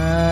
time.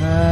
Uh...